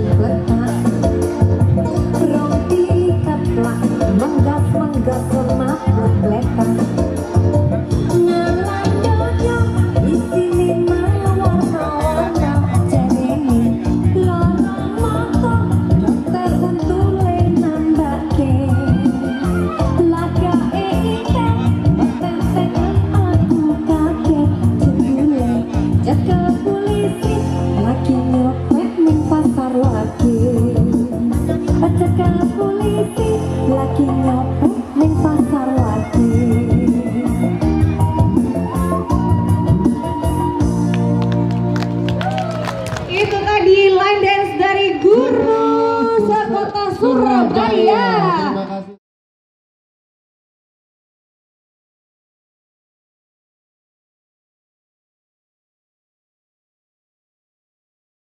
Let Surabaya. Surabaya. Terima kasih.